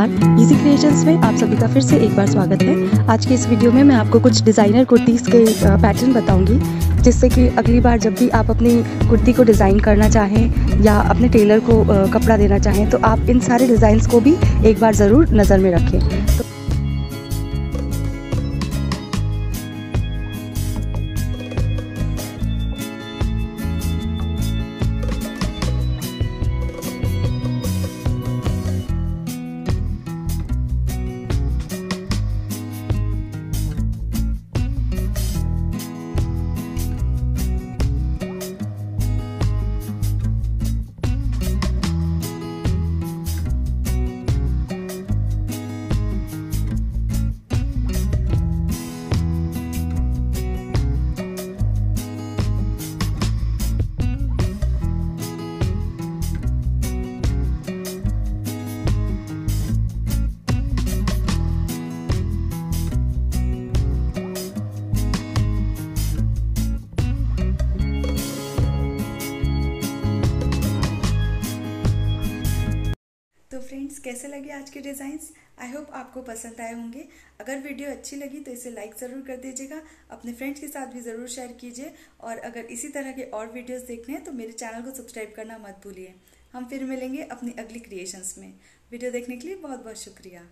नमस्कार easy creations में आप सभी का फिर से एक बार स्वागत है। आज के इस वीडियो में मैं आपको कुछ डिज़ाइनर कुर्तीज़ के पैटर्न बताऊँगी, जिससे कि अगली बार जब भी आप अपनी कुर्ती को डिज़ाइन करना चाहें या अपने टेलर को कपड़ा देना चाहें तो आप इन सारे डिज़ाइंस को भी एक बार ज़रूर नज़र में रखें। तो फ्रेंड्स कैसे लगे आज के डिज़ाइंस आई होप आपको पसंद आए होंगे। अगर वीडियो अच्छी लगी तो इसे लाइक ज़रूर कर दीजिएगा। अपने फ्रेंड्स के साथ भी ज़रूर शेयर कीजिए। और अगर इसी तरह के और वीडियोस देखने हैं तो मेरे चैनल को सब्सक्राइब करना मत भूलिए। हम फिर मिलेंगे अपनी अगली क्रिएशंस में। वीडियो देखने के लिए बहुत बहुत शुक्रिया।